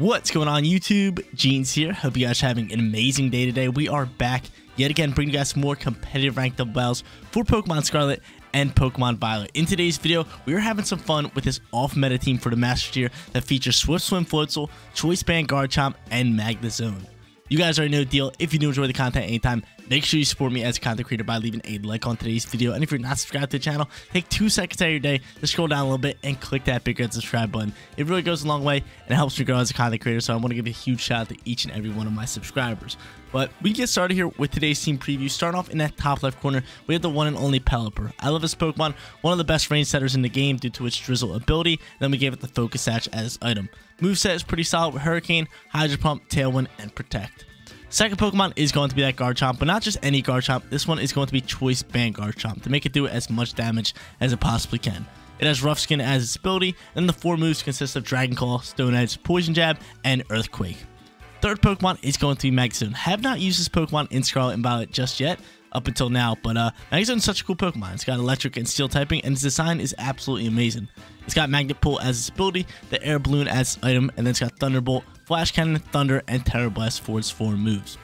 What's going on YouTube? Jeans here. Hope you guys are having an amazing day today. We are back yet again bringing you guys more competitive ranked double battles for Pokemon Scarlet and Pokemon Violet. In today's video, we are having some fun with this off-meta team for the Master Tier that features Swift Swim Floatzel, Choice Band Garchomp, and Magnezone. You guys already know the deal. If you do enjoy the content anytime, make sure you support me as a content creator by leaving a like on today's video. And if you're not subscribed to the channel, take two seconds out of your day to scroll down a little bit and click that big red subscribe button. It really goes a long way and it helps me grow as a content creator. So I want to give a huge shout out to each and every one of my subscribers. But we get started here with today's team preview. Starting off in that top left corner, we have the one and only Pelipper. I love this Pokemon, one of the best range setters in the game due to its Drizzle ability. Then we gave it the Focus Sash as item. Moveset is pretty solid with Hurricane, Hydro Pump, Tailwind, and Protect. Second Pokemon is going to be that Garchomp, but not just any Garchomp. This one is going to be Choice Band Garchomp to make it do as much damage as it possibly can. It has Rough Skin as its ability, and the four moves consist of Dragon Claw, Stone Edge, Poison Jab, and Earthquake. Third Pokemon is going to be Magnezone. Have not used this Pokemon in Scarlet and Violet just yet, up until now, but uh, Magnezone's such a cool Pokemon. It's got Electric and Steel typing, and its design is absolutely amazing. It's got Magnet Pull as its ability, the Air Balloon as its item, and then it's got Thunderbolt, Flash Cannon, Thunder, and Tera Blast for its four moves.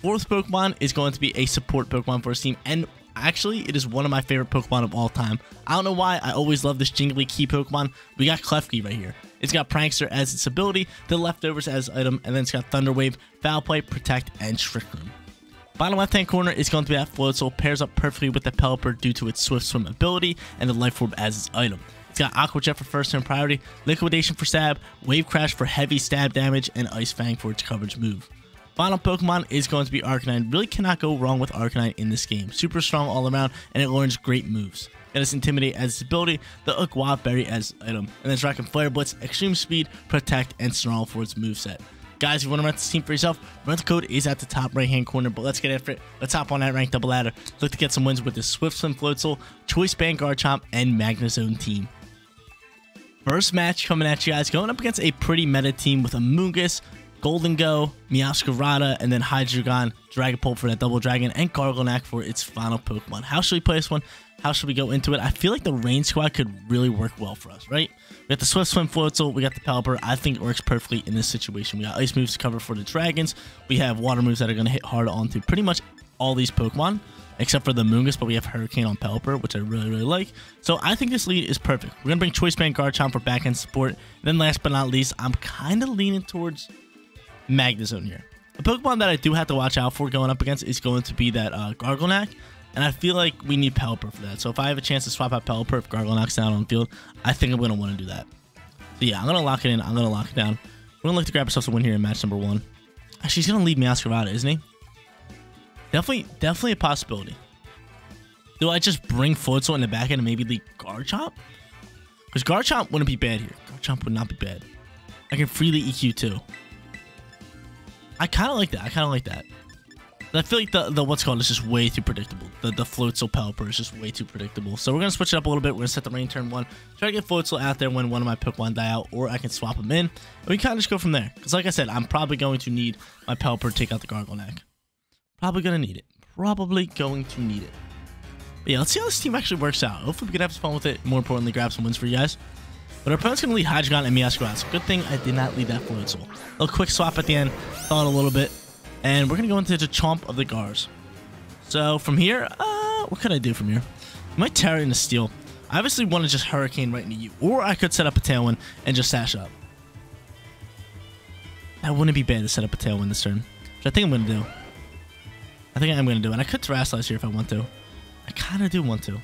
Fourth Pokemon is going to be a support Pokemon for this team, and actually, it is one of my favorite Pokemon of all time. I don't know why, I always love this Jingly Key Pokemon. We got Klefki right here. It's got Prankster as its ability, the Leftovers as item, and then it's got Thunder Wave, Foul Play, Protect, and Trick Room. Bottom left hand corner is going to be that Floatzel, pairs up perfectly with the Pelipper due to its Swift Swim ability and the Life Orb as its item. It's got Aqua Jet for first turn priority, Liquidation for stab, Wave Crash for heavy stab damage, and Ice Fang for its coverage move. Final Pokemon is going to be Arcanine. Really cannot go wrong with Arcanine in this game. Super strong all around, and it learns great moves. It has Intimidate as its ability, the Uguap Berry as item, and then it's rocking Flare Blitz, Extreme Speed, Protect, and Snarl for its moveset. Guys, if you want to rent this team for yourself, rental code is at the top right hand corner. But let's get after it. Let's hop on that ranked double ladder. Look to get some wins with the Swift Swim Floatzel, Choice Band Garchomp, and Magnezone team. First match coming at you guys, going up against a pretty meta team with a Amoonguss, Golden Go, Meowscarada, and then Hydreigon, Dragapult for that double dragon, and Garganacl for its final Pokemon. How should we play this one? How should we go into it? I feel like the rain squad could really work well for us, right? We got the Swift Swim Floatzel, we got the Pelipper. I think it works perfectly in this situation. We got ice moves to cover for the dragons. We have water moves that are going to hit hard onto pretty much all these Pokemon, except for the Moongus, but we have Hurricane on Pelipper, which I really, really like. So I think this lead is perfect. We're going to bring Choice Band Garchomp for back-end support. And then last but not least, I'm kind of leaning towards Magnezone here. A Pokemon that I do have to watch out for going up against is going to be that uh, Garganacl, and I feel like we need Pelipper for that. So if I have a chance to swap out Pelipper if Garganacl's down on field, I think I'm going to want to do that. So yeah, I'm going to lock it in. I'm going to lock it down. We're going to look to grab ourselves a win here in match number one. Actually, he's going to lead Meowscarada, isn't he? Definitely, definitely a possibility. Do I just bring Floatzel in the back end and maybe lead Garchomp? Because Garchomp wouldn't be bad here. Garchomp would not be bad. I can freely EQ too. I kind of like that. I kind of like that. I feel like the, the what's called is just way too predictable. The the Floatzel Pelipper is just way too predictable. So we're gonna switch it up a little bit. We're gonna set the rain turn one. Try to get Floatzel out there when one of my Pokemon die out, or I can swap them in. And we kind of just go from there. Because like I said, I'm probably going to need my Pelipper to take out the Garganacl. Probably gonna need it. Probably going to need it. But yeah, let's see how this team actually works out. Hopefully we can have some fun with it. More importantly, grab some wins for you guys. But our opponent's going to lead Hydreigon and Meowscarada. So good thing I did not lead that Floatzel. A little quick swap at the end. Thought a little bit. And we're going to go into the Chomp of the Gars. So from here, uh, what could I do from here? I might Tera into Steel. I obviously want to just Hurricane right into you. Or I could set up a Tailwind and just Sash up. That wouldn't be bad to set up a Tailwind this turn. Which I think I'm going to do. I think I am going to do. And I could Terastallize here if I want to. I kind of do want to.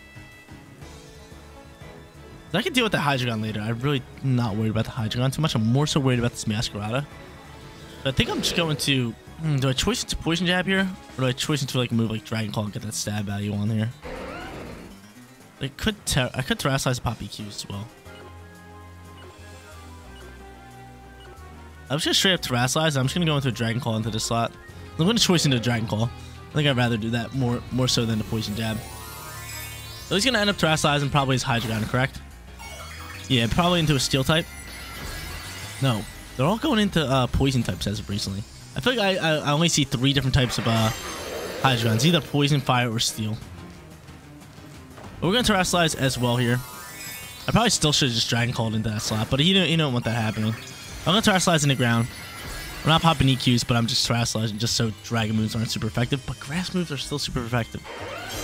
I can deal with the Hydreigon later. I'm really not worried about the Hydreigon too much. I'm more so worried about this Masquerada. I think I'm just going to... Hmm, do I choice into Poison Jab here? Or do I choice into like move like Dragon Claw and get that stab value on here? I could I could Terastallize Pop EQs as well. I'm just gonna straight up Terastallize. I'm just going to go into a Dragon Claw into the slot. I'm to choice into a Dragon Claw. I think I'd rather do that more more so than the Poison Jab. So he's going to end up Terastallize probably his Hydreigon, correct? Yeah, probably into a steel type. No, they're all going into uh, poison types as of recently. I feel like I, I, only see three different types of uh, Hydreigons, either poison, fire, or steel. But we're going to Terastallize as well here. I probably still should have just Dragon Clawed into that slot, but he didn't, he didn't want that happening. I'm gonna terastallize in the ground. I'm not popping EQs, but I'm just terastallizing just so dragon moves aren't super effective. But grass moves are still super effective.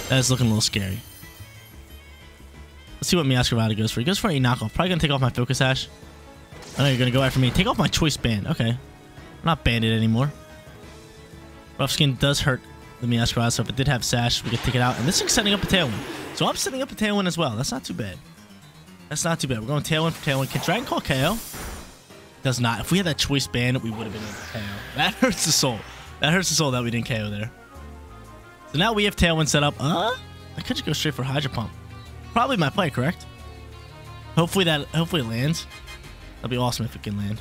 That is looking a little scary. Let's see what Meowscarada goes for. He goes for a knockoff. Probably gonna take off my Focus Sash. I oh, know you're gonna go after me. Take off my Choice Band. Okay. I'm not banded anymore. Rough Skin does hurt the Meowscarada, so if it did have Sash, we could take it out. And this thing's setting up a Tailwind. So I'm setting up a Tailwind as well. That's not too bad. That's not too bad. We're going Tailwind for Tailwind. Can Dragon Claw KO? Does not. If we had that Choice Band, we would have been able to KO. That hurts the soul. That hurts the soul that we didn't KO there. So now we have Tailwind set up. Uh, I could just go straight for Hydro Pump. Probably my play, correct? Hopefully that hopefully it lands. That'd be awesome if it can land.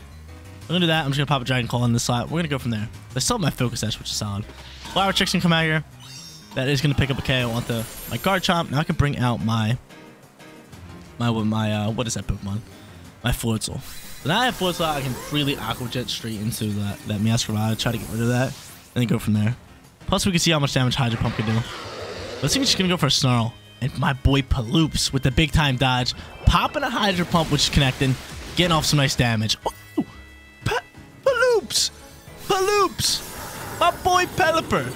I'm gonna do that. I'm just gonna pop a Dragon Claw in this slot. We're gonna go from there. I still have my Focus Sash, which is solid. Flower Chick's gonna come out here. That is gonna pick up a KO on the my Garchomp. Now I can bring out my my my uh what is that Pokemon? My Floatzel. Now I have Floatzel, I can freely Aqua Jet straight into that that Meowscarada, try to get rid of that, and then go from there. Plus we can see how much damage Hydro Pump can do. Let's see if she's gonna go for a Snarl. And my boy Paloops with the big time dodge, popping a Hydro Pump, which is connecting, getting off some nice damage. Oh, pa Paloops! Paloops! My boy Pelipper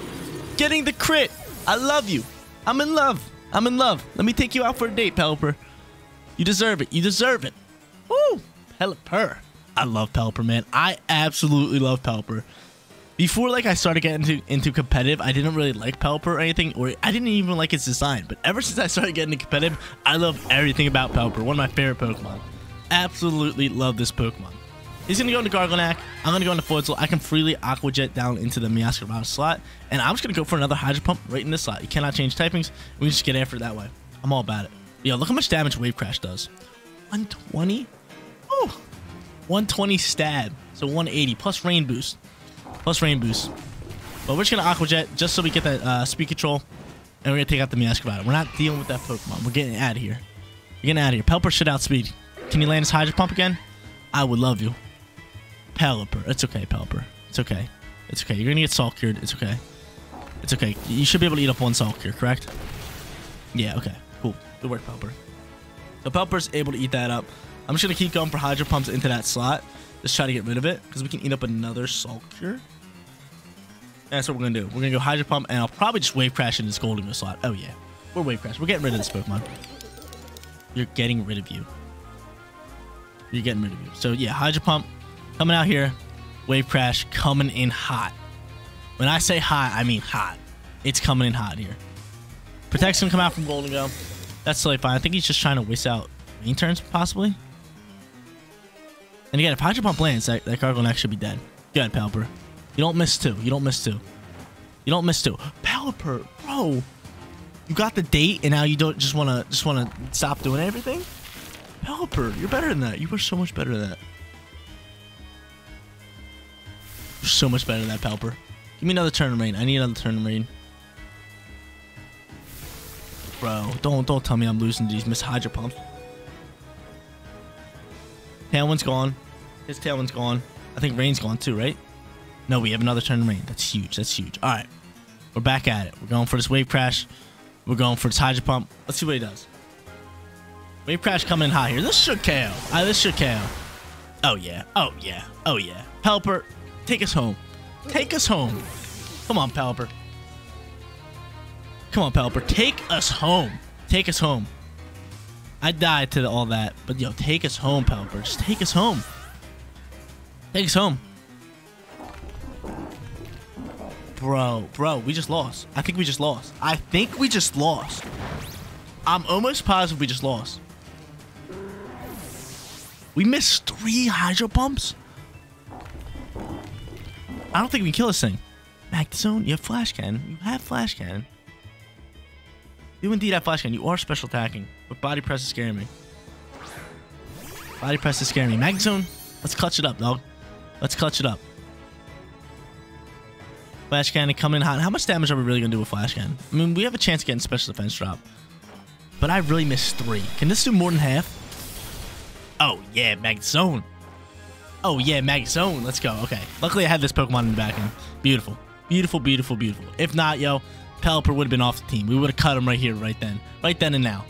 getting the crit. I love you. I'm in love. I'm in love. Let me take you out for a date, Pelipper. You deserve it. You deserve it. Woo! Pelipper. I love Pelipper, man. I absolutely love Pelipper before like I started getting into, into competitive, I didn't really like Pelipper or anything, or I didn't even like its design. But ever since I started getting into competitive, I love everything about Pelipper. One of my favorite Pokemon. Absolutely love this Pokemon. He's gonna go into Garganacl. I'm gonna go into Floatzel. I can freely Aqua Jet down into the Meowscarada slot, and I'm just gonna go for another Hydro Pump right in this slot. You cannot change typings. We just get after it that way. I'm all about it. Yo, look how much damage Wave Crash does. 120. Oh, 120 stab. So 180 plus Rain Boost plus rain boost. But we're just gonna Aqua Jet just so we get that uh, speed control, and we're gonna take out the Meowscarada. We're not dealing with that Pokemon. We're getting out of here. We're getting out of here. Pelipper should outspeed. Can you land his Hydro Pump again? I would love you. Pelipper. It's okay, Pelipper. It's okay. It's okay. You're gonna get Salt Cured. It's okay. It's okay. You should be able to eat up one Salt Cure, correct? Yeah, okay. Cool. Good work, Pelipper. So Pelipper's able to eat that up. I'm just gonna keep going for Hydro Pumps into that slot. Just try to get rid of it because we can eat up another Cure. That's what we're gonna do. We're gonna go Hydro Pump, and I'll probably just Wave Crash in this Golden slot. Oh yeah, we're Wave Crash. We're getting rid of this Pokemon. You're getting rid of you. You're getting rid of you. So yeah, Hydro Pump coming out here. Wave Crash coming in hot. When I say hot, I mean hot. It's coming in hot here. Protect's gonna come out from Gholdengo. That's totally fine. I think he's just trying to waste out main turns, possibly. And again, if Hydro Pump lands, that, that Garganacl should be dead. Good, Pelipper. You don't miss two. You don't miss two. You don't miss two. Pelipper, bro. You got the date, and now you don't just wanna just wanna stop doing everything. Pelipper, you're better than that. You are so much better than that. You're so much better than that, Pelipper. Give me another turn rain. I need another turn rain. Bro, don't don't tell me I'm losing these Miss Hydro Pumps. Tailwind's gone. His Tailwind's gone. I think Rain's gone too, right? No, we have another turn of Rain. That's huge. That's huge. All right. We're back at it. We're going for this Wave Crash. We're going for this Hydro Pump. Let's see what he does. Wave Crash coming in hot here. This should KO. Uh, this should KO. Oh, yeah. Oh, yeah. Oh, yeah. Pelipper, take us home. Take us home. Come on, Pelipper. Come on, Pelipper. Take us home. Take us home. I died to all that. But, yo, take us home, Pelipper. Just take us home. Take us home. Bro, bro, we just lost. I think we just lost. I think we just lost. I'm almost positive we just lost. We missed three Hydro Pumps? I don't think we can kill this thing. Magnezone, you have Flash Cannon. You have Flash Cannon. You indeed have Flash Cannon. You are special attacking. But Body Press is scaring me. Body Press is scaring me. Magnezone, let's clutch it up, dog. Let's clutch it up. Flash Cannon coming in hot. How much damage are we really going to do with Flash Cannon? I mean, we have a chance of getting special defense drop. But I really missed three. Can this do more than half? Oh, yeah, Magnezone. Oh, yeah, Magnezone. Let's go. Okay. Luckily, I had this Pokemon in the back end. Beautiful. Beautiful, beautiful, beautiful. If not, yo, Pelipper would have been off the team. We would have cut him right here, right then. Right then and now.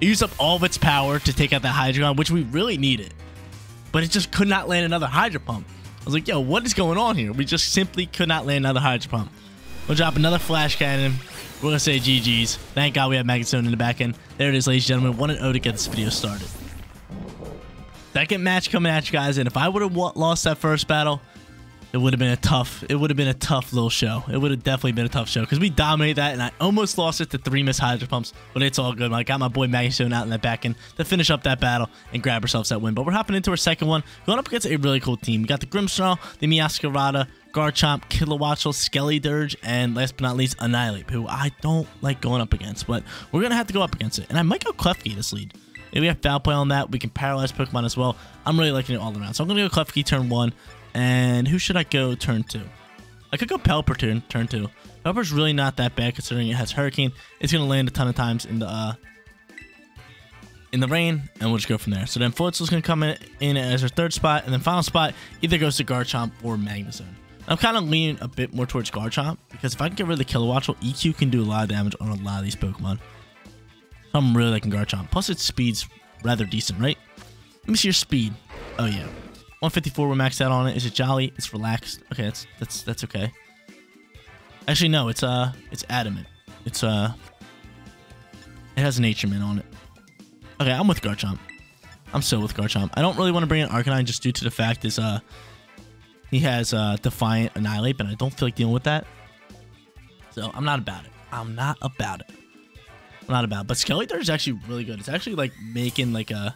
It used up all of its power to take out that Hydreigon, which we really needed. but it just could not land another Hydro Pump. I was like, yo, what is going on here? We just simply could not land another Hydro Pump. We'll drop another Flash Cannon. We're going to say GG's. Thank God we have Magnezone in the back end. There it is, ladies and gentlemen. 1-0 to get this video started. Second match coming at you guys, and if I would have lost that first battle, it would have been a tough it would have been a tough little show it would have definitely been a tough show because we dominated that and i almost lost it to three missed hydro pumps but it's all good i got my boy maggie Stone out in that back end to finish up that battle and grab ourselves that win but we're hopping into our second one going up against a really cool team we got the Grimmsnarl the Meowscarada garchomp kilowattrel Skeledirge and last but not least Annihilape who i don't like going up against but we're gonna have to go up against it and i might go klefki this lead if we have foul play on that, we can paralyze Pokemon as well. I'm really liking it all around. So I'm going to go Klefki turn one. And who should I go turn two? I could go Pelipper turn, turn two. Pelper's really not that bad considering it has Hurricane. It's going to land a ton of times in the uh, in the rain, and we'll just go from there. So then Floatzel's going to come in, in as our third spot, and then final spot either goes to Garchomp or Magnezone. I'm kind of leaning a bit more towards Garchomp, because if I can get rid of the Kilowattrel, EQ can do a lot of damage on a lot of these Pokemon. I'm really liking Garchomp. Plus its speed's rather decent, right? Let me see your speed. Oh yeah, 154 we're maxed out on it. Is it jolly? It's relaxed. Okay, that's that's that's okay. Actually, no, it's uh it's adamant. It's uh it has nature man on it. Okay, I'm with Garchomp. I'm still with Garchomp. I don't really want to bring in Arcanine just due to the fact is uh he has uh Defiant Annihilape, and I don't feel like dealing with that. So I'm not about it. I'm not about it. I'm not about it. But Skeletor is actually really good. It's actually like making like a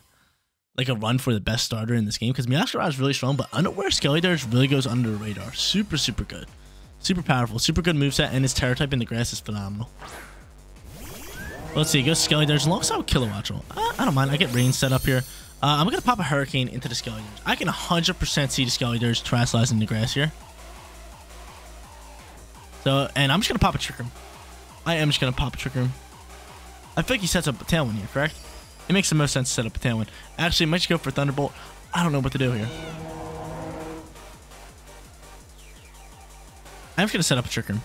like a run for the best starter in this game because Meowscarada is really strong, but Underwear Skeletor really goes under the radar. Super, super good. Super powerful, super good moveset, and his Tera type in the grass is phenomenal. Let's see, go Skeletor. Alongside Kilowattrel. Uh, I don't mind. I get rain set up here. Uh, I'm going to pop a Hurricane into the Skeletor. I can 100% see the Skeletor's Terastallize in the grass here. So, and I'm just going to pop a Trick Room. I am just going to pop a Trick Room. I like he sets up a Tailwind here, correct? It makes the most sense to set up a Tailwind. Actually, I might just go for Thunderbolt. I don't know what to do here. I'm just gonna set up a Trick Room.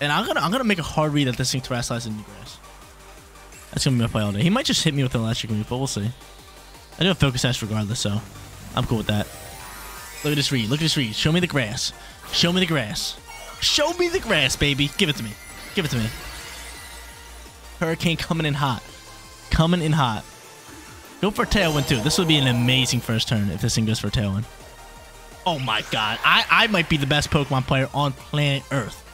And I'm gonna I'm gonna make a hard read that this thing terrestrializes in the grass. That's gonna be my play all day. He might just hit me with an electric move, but we'll see. I do have focus sash regardless, so I'm cool with that. Look at this read. Look at this read. Show me the grass. Show me the grass. Show me the grass, baby. Give it to me. Give it to me. Hurricane coming in hot. Coming in hot. Go for Tailwind, too. This would be an amazing first turn if this thing goes for Tailwind. Oh, my God. I, I might be the best Pokemon player on planet Earth.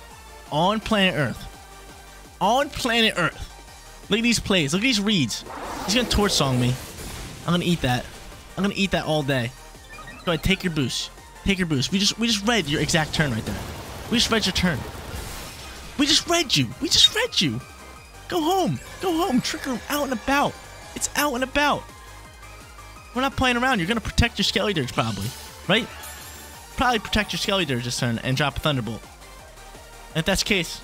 On planet Earth. On planet Earth. Look at these plays. Look at these reads. He's going to Torch Song me. I'm going to eat that. I'm going to eat that all day. Go ahead. Take your boost. Take your boost. We just we just read your exact turn right there. We just read your turn. We just read you. We just read you. Go home. Go home. Trick Room out and about. It's out and about. We're not playing around. You're going to protect your Skeledirge probably, right? Probably protect your Skeledirge this turn and drop a Thunderbolt. And if that's the case,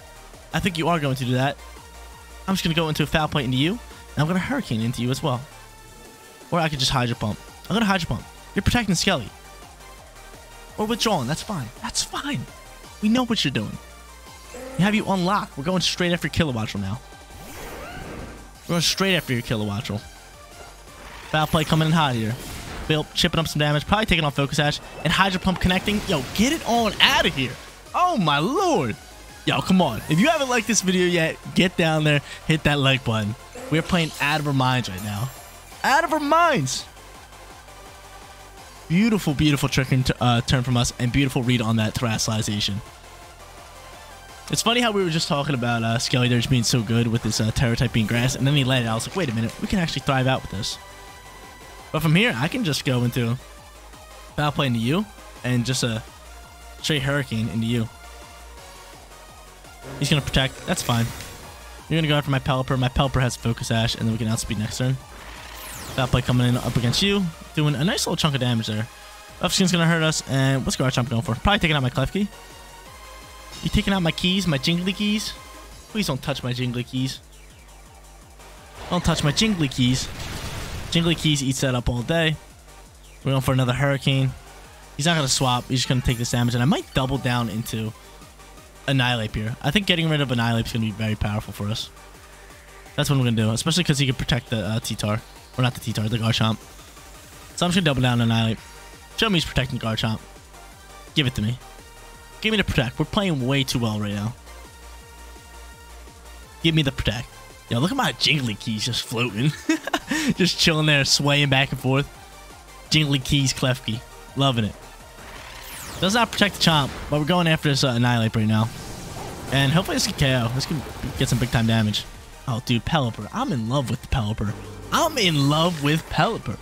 I think you are going to do that. I'm just going to go into a Foul Point into you, and I'm going to Hurricane into you as well. Or I could just Hydro Pump. I'm going to Hydro Pump. You're protecting Skelly. Or withdrawing. That's fine. That's fine. We know what you're doing. We have you unlocked. We're going straight after Kilowattrel now. Going straight after your Kilowattrel. Foul play coming in hot here. Bill chipping up some damage. Probably taking off Focus Sash, And Hydro Pump connecting. Yo, get it on out of here. Oh, my lord. Yo, come on. If you haven't liked this video yet, get down there. Hit that like button. We're playing out of our minds right now. Out of our minds. Beautiful, beautiful trick and uh, turn from us. And beautiful read on that Terastallization. It's funny how we were just talking about uh, Skeledirge being so good with this uh, Tera type being grass, and then he landed. I was like, wait a minute, we can actually thrive out with this. But from here, I can just go into Foul Play into you, and just a straight Hurricane into you. He's going to protect. That's fine. You're going to go after my Pelipper. My Pelipper has Focus Sash, and then we can outspeed next turn. Foul Play coming in up against you, doing a nice little chunk of damage there. Buff Skin's going to hurt us, and what's Garchomp going for? Probably taking out my Klefki. You taking out my keys, my jingly keys? Please don't touch my jingly keys. Don't touch my jingly keys. Jingly keys eats that up all day. We're going for another hurricane. He's not going to swap. He's just going to take this damage. And I might double down into Annihilape here. I think getting rid of Annihilape is going to be very powerful for us. That's what we're going to do. Especially because he can protect the uh, T-Tar. Or not the T-Tar, the Garchomp. So I'm just gonna double down Annihilape. Show me he's protecting Garchomp. Give it to me. Give me the protect. We're playing way too well right now. Give me the protect. Yo, look at my Jingly keys just floating. just chilling there, swaying back and forth. Jingly keys, Klefki. Loving it. Does not protect the Chomp, but we're going after this uh, Annihilape right now. And hopefully this can KO. This can get some big time damage. Oh, dude, Pelipper. I'm in love with Pelipper. I'm in love with Pelipper.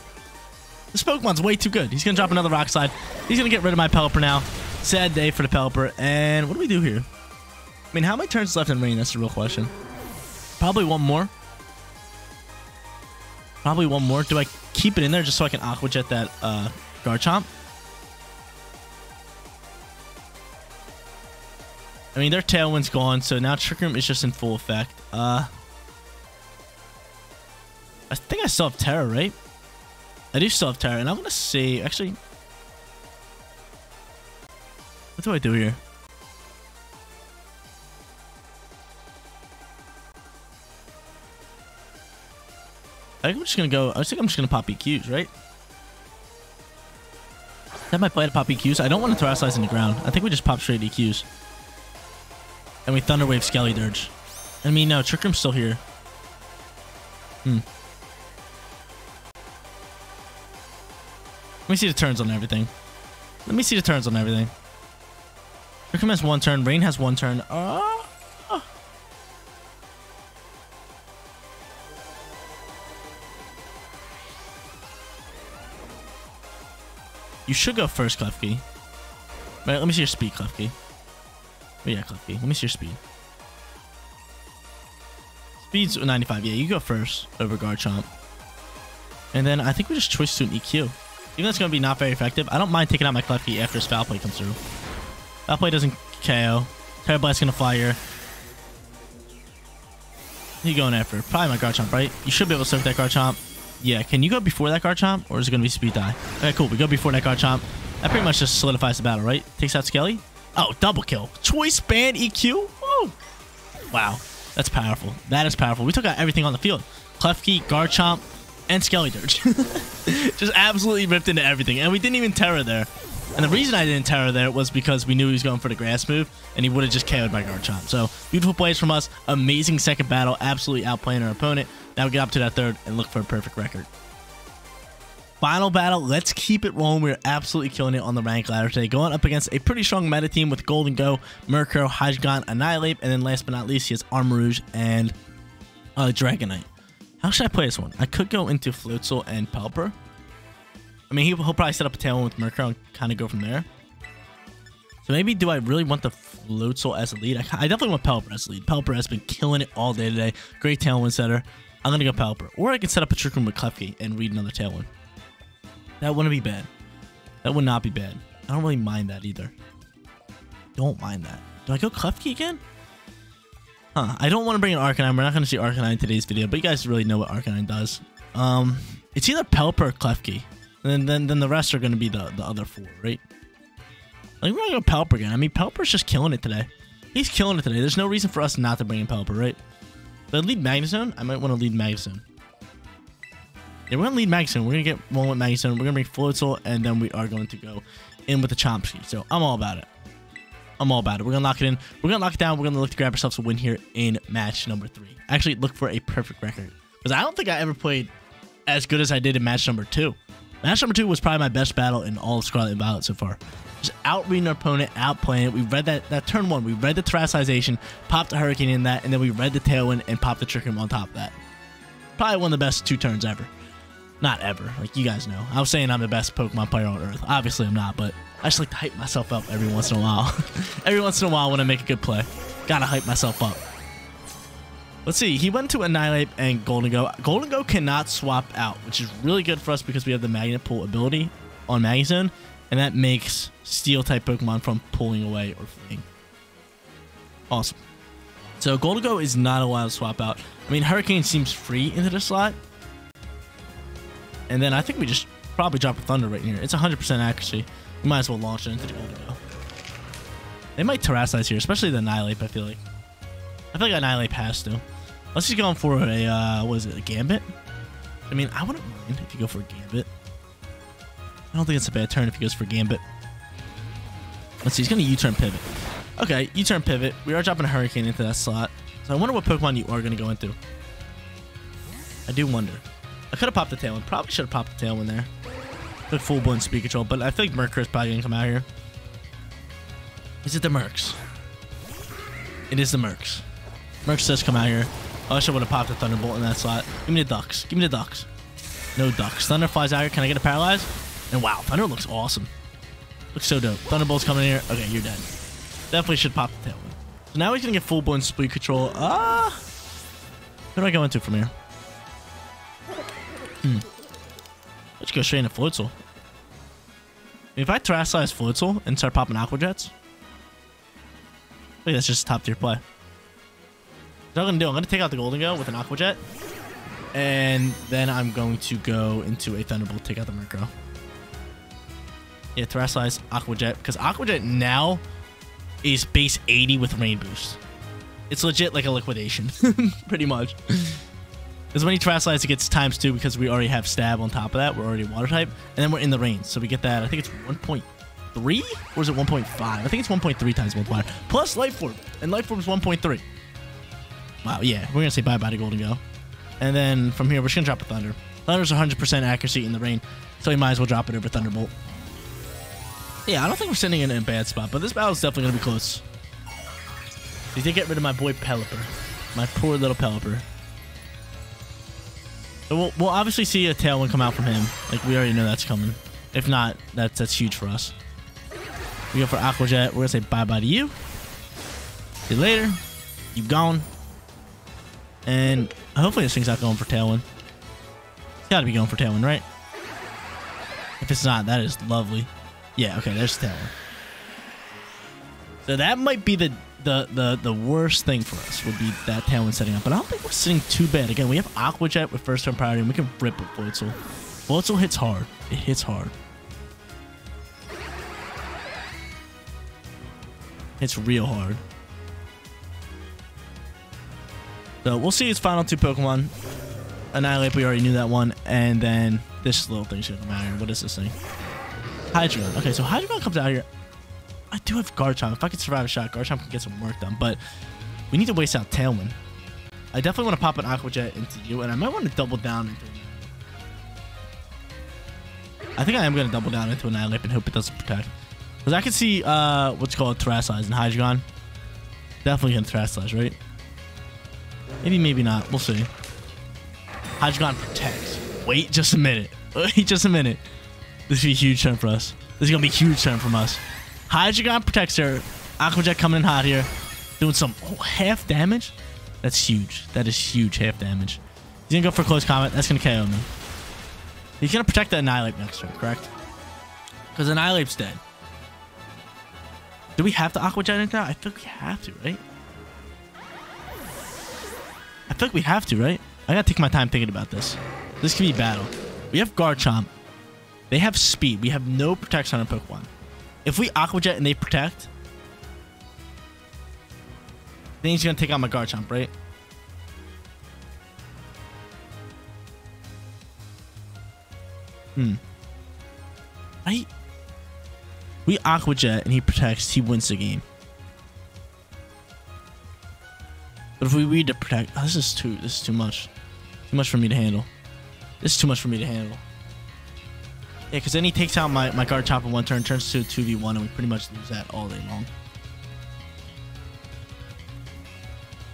This Pokemon's way too good. He's going to drop another Rock Slide. He's going to get rid of my Pelipper now. Sad day for the Pelipper. And what do we do here? I mean, how many turns left in rain? That's the real question. Probably one more. Probably one more. Do I keep it in there just so I can Aqua Jet that uh, Garchomp? I mean, their Tailwind's gone, so now Trick Room is just in full effect. Uh, I think I still have Tera, right? I do still have Tera, and I'm going to say... Actually... What do I do here? I think I'm just to go... I think I'm just to pop EQs, right? That might play to pop EQs. I don't want to throw Terastallize in the ground. I think we just pop straight EQs. And we Thunder Wave Skeledirge. I mean, no, Trick Room's still here. Hmm. Let me see the turns on everything. Let me see the turns on everything. Trick Room has one turn. Rain has one turn. Oh. You should go first, Klefki. Right, let me see your speed, Klefki. Oh, yeah, Klefki. Let me see your speed. Speed's 95. Yeah, you go first over Garchomp. And then I think we just choice to an EQ. Even though it's going to be not very effective, I don't mind taking out my Klefki after his Foul Play comes through. Foul Play doesn't KO. Tera Blast's going to fly here. You going after? Probably my Garchomp, right? You should be able to surf that Garchomp. Yeah, can you go before that Garchomp? Or is it going to be speed tie? Okay, cool. We go before that Garchomp. That pretty much just solidifies the battle, right? Takes out Skelly. Oh, double kill. Choice band EQ? Woo! Wow. That's powerful. That is powerful. We took out everything on the field. Klefki, Garchomp, and Skeledirge. Just absolutely ripped into everything. And we didn't even Tera there. And the reason I didn't Tera there was because we knew he was going for the grass move, and he would have just KO'd my Garchomp. So, beautiful plays from us. Amazing second battle. Absolutely outplaying our opponent. Now we get up to that third and look for a perfect record. Final battle. Let's keep it rolling. We're absolutely killing it on the rank ladder today. Going up against a pretty strong meta team with Gholdengo, Murkrow, Hydreigon, Annihilape, and then last but not least, he has Armarouge and uh, Dragonite. How should I play this one? I could go into Floatzel and Pelipper. I mean, he'll, probably set up a Tailwind with Murkrow and kind of go from there. So maybe do I really want the Floatzel as a lead? I, I definitely want Pelipper as a lead. Pelipper has been killing it all day today. Great Tailwind setter. I'm going to go Pelipper. Or I can set up a Trick Room with Klefki and read another Tailwind. That wouldn't be bad. That would not be bad. I don't really mind that either. Don't mind that. Do I go Klefki again? Huh. I don't want to bring an Arcanine. We're not going to see Arcanine in today's video, but you guys really know what Arcanine does. Um, It's either Pelipper or Klefki. And then, then the rest are going to be the, the other four, right? I think we're to go Pelipper again. I mean, Pelipper's just killing it today. He's killing it today. There's no reason for us not to bring in Pelipper, right? But lead Magnezone? I might want to lead Magnezone. Yeah, we're to lead Magnezone. We're going to get one with Magnezone. We're going to bring Floatzel, and then we are going to go in with the Chomsky. So I'm all about it. I'm all about it. We're going to lock it in. We're going to lock it down. We're going to look to grab ourselves a win here in match number three. Actually, look for a perfect record. Because I don't think I ever played as good as I did in match number two. Match number two was probably my best battle in all of Scarlet and Violet so far. Just out reading our opponent, outplaying it. We read that, that turn one. We read the Terastallization, popped the Hurricane in that, and then we read the Tailwind and popped the Trick Room on top of that. Probably one of the best two turns ever. Not ever. Like, you guys know. I was saying I'm the best Pokemon player on Earth. Obviously, I'm not, but I just like to hype myself up every once in a while. every once in a while when I make a good play. Gotta hype myself up. Let's see. He went to Annihilape and Gholdengo. Golden Go cannot swap out, which is really good for us because we have the Magnet Pull ability on Magnezone, and that makes Steel-type Pokemon from pulling away or fleeing. Awesome. So Gholdengo is not allowed to swap out. I mean, Hurricane seems free into the slot. And then I think we just probably drop a Thunder right here. It's 100% accuracy. We might as well launch it into the Gholdengo. They might Terastallize here, especially the Annihilape, I feel like. I feel like Annihilape has to. Let's just go for a, uh, what is it, a Gambit? I mean, I wouldn't mind if you go for a Gambit. I don't think it's a bad turn if he goes for Gambit. Let's see, he's going to U-turn pivot. Okay, U-turn pivot. We are dropping a Hurricane into that slot. So I wonder what Pokemon you are going to go into. I do wonder. I could have popped the Tailwind. Probably should have popped the Tailwind there. Took full blown speed control, but I think Murkrow's probably going to come out here. Is it the Mercs? It is the Mercs. Mercs does come out here. I should would have popped a Thunderbolt in that slot. Give me the Ducks. Give me the Ducks. No Ducks. Thunder flies out here. Can I get a Paralyze? And wow, Thunder looks awesome. Looks so dope. Thunderbolt's coming here. Okay, you're dead. Definitely should pop the Tailwind. So now he's going to get full-blown speed control. Ah! Uh, what do I go into from here? Hmm. Let's go straight into Floatzel. If I Terastallize Floatzel and start popping Aqua Jets, think that's just top tier play. What I'm going to do, I'm going to take out the Gholdengo with an Aqua Jet. And then I'm going to go into a Thunderbolt, take out the Murkrow. Yeah, Terastallize Aqua Jet. Because Aqua Jet now is base 80 with Rain Boost. It's legit like a liquidation. Pretty much. Because when he Terastallize, it gets times 2 because we already have Stab on top of that. We're already Water type. And then we're in the rain. So we get that. I think it's 1.3 or is it 1.5? I think it's 1.3 times multiplier. Plus Life Orb. And Life Orb is 1.3. Wow, yeah. We're going to say bye-bye to Gholdengo. And then from here, we're just going to drop a Thunder. Thunder's 100% accuracy in the rain. So we might as well drop it over Thunderbolt. Yeah, I don't think we're sending it in a bad spot, but this battle is definitely going to be close. He did get rid of my boy Pelipper. My poor little Pelipper. We'll, we'll obviously see a Tailwind come out from him. Like, we already know that's coming. If not, that's, that's huge for us. We go for Aqua Jet. We're going to say bye-bye to you. See you later. You gone. And hopefully this thing's not going for Tailwind. It's got to be going for Tailwind, right? If it's not, that is lovely. Yeah, okay, there's Tailwind. So that might be the, the the the worst thing for us would be that Tailwind setting up. But I don't think we're sitting too bad. Again, we have Aqua Jet with first turn priority, and we can rip with Floatzel. Floatzel hits hard. It hits hard. It's real hard. So we'll see his final two Pokemon. Annihilape, we already knew that one. And then this little thing should come out here. What is this thing? Hydreigon. Okay, so Hydreigon comes out here. I do have Garchomp. If I could survive a shot, Garchomp can get some work done. But we need to waste out Tailwind. I definitely want to pop an Aqua Jet into you. And I might want to double down into I think I am going to double down into Annihilape and hope it doesn't protect. Because I can see uh, what's called Terastallize and Hydreigon. Definitely going to Terastallize, right? Maybe, maybe not. We'll see. Hydreigon protects. Wait just a minute. Wait just a minute. This is a huge turn for us. This is going to be a huge turn from us. Hydreigon protects her. Aqua Jet coming in hot here. Doing some oh, half damage. That's huge. That is huge half damage. He's going to go for close combat. That's going to KO me. He's going to protect the Annihilape next turn, correct? Because Annihilape's dead. Do we have the Aqua Jet into that? I think we have to, right? Feel like we have to, right? I gotta take my time thinking about this. This could be battle. We have Garchomp. They have speed. We have no protection on our Pokemon. If we Aqua Jet and they protect, then he's gonna take out my Garchomp, right? Hmm. Right? We Aqua Jet and he protects, he wins the game. But if we read to protect, oh, this is too, this is too much. Too much for me to handle. This is too much for me to handle. Yeah, because then he takes out my, my guard top in one turn, turns to a 2v1, and we pretty much lose that all day long.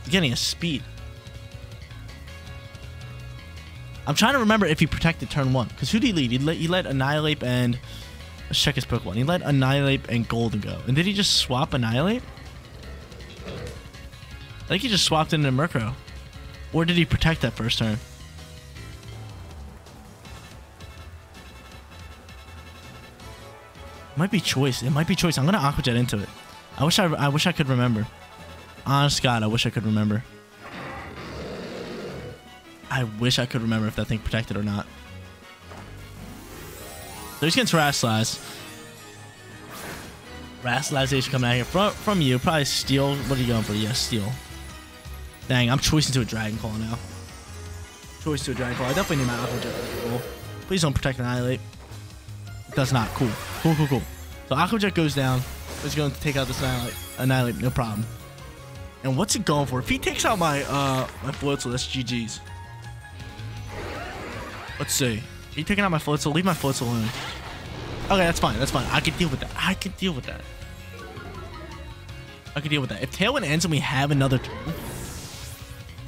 Getting a speed. I'm trying to remember if he protected turn one. Because who did he lead? He let, he let Annihilape and... Let's check his Pokemon. He let Annihilape and Gholdengo. And did he just swap Annihilape? I think he just swapped into Murkrow. Or did he protect that first turn? Might be choice. It might be choice. I'm gonna Aqua Jet into it. I wish I I wish I could remember. Honest God, I wish I could remember. I wish I could remember if that thing protected or not. So he's getting Terastallize. Rastalization coming out here from from you. Probably steal. What are you going for? Yes, Steel. Dang, I'm choicing to a Dragon Claw now. choice to a Dragon Claw. I definitely need my Aqua Jet. Please don't protect Annihilape. It does not. Cool. Cool, cool, cool. So Aqua Jet goes down. It's going to take out this Annihilape. Annihilape, no problem. And what's it going for? If he takes out my uh my Floatzel, that's GG's. Let's see. He taking out my Floatzel? Leave my Floatzel alone. Okay, that's fine. That's fine. I can deal with that. I can deal with that. I can deal with that. If Tailwind ends and we have another turn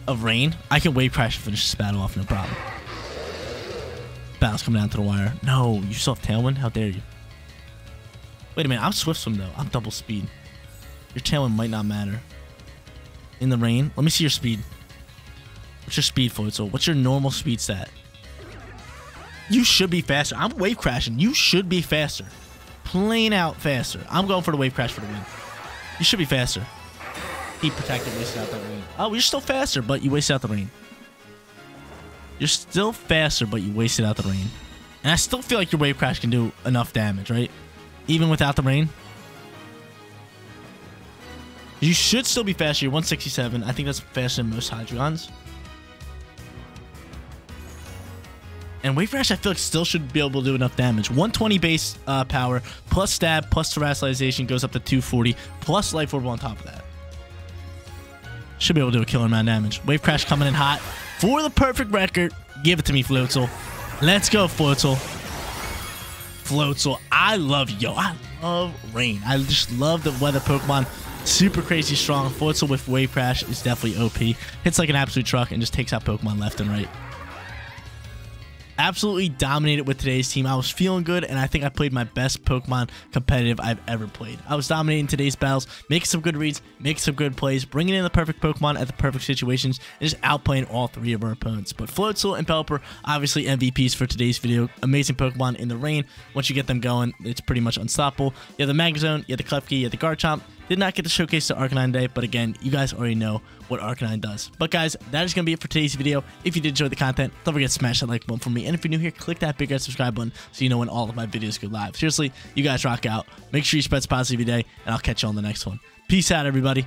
of rain, I can wave crash and finish this battle off, no problem. Battle's coming down to the wire. No, you still have Tailwind? How dare you? Wait a minute, I'm Swift Swim though. I'm double speed. Your Tailwind might not matter. In the rain? Let me see your speed. What's your speed, Floatzel? What's your normal speed stat? You should be faster. I'm wave crashing. You should be faster. Plain out faster. I'm going for the wave crash for the win. You should be faster. Keep protected, wasted out that rain. Oh, you're still faster, but you wasted out the rain. You're still faster, but you wasted out the rain. And I still feel like your wave crash can do enough damage, right? Even without the rain. You should still be faster. You're 167. I think that's faster than most Hydreigons. And Wave Crash, I feel like still should be able to do enough damage. 120 base uh, power, plus stab, plus terrestrialization goes up to 240, plus life orb on top of that. Should be able to do a killer amount of damage. Wave Crash coming in hot. For the perfect record, give it to me, Floatzel. Let's go, Floatzel. Floatzel, I love you. Yo, I love Rain. I just love the weather Pokemon. Super crazy strong. Floatzel with Wave Crash is definitely OP. Hits like an absolute truck and just takes out Pokemon left and right absolutely dominated with today's team. I was feeling good, and I think I played my best Pokemon competitive I've ever played. I was dominating today's battles, making some good reads, making some good plays, bringing in the perfect Pokemon at the perfect situations, and just outplaying all three of our opponents. But Floatzel and Pelipper, obviously MVPs for today's video. Amazing Pokemon in the rain. Once you get them going, it's pretty much unstoppable. You have the Magnezone, you have the Klefki, you have the Garchomp, did not get to showcase the Arcanine Day, but again, you guys already know what Arcanine does. But guys, that is going to be it for today's video. If you did enjoy the content, don't forget to smash that like button for me. And if you're new here, click that big red subscribe button so you know when all of my videos go live. Seriously, you guys rock out. Make sure you spread positive every day, and I'll catch you on the next one. Peace out, everybody.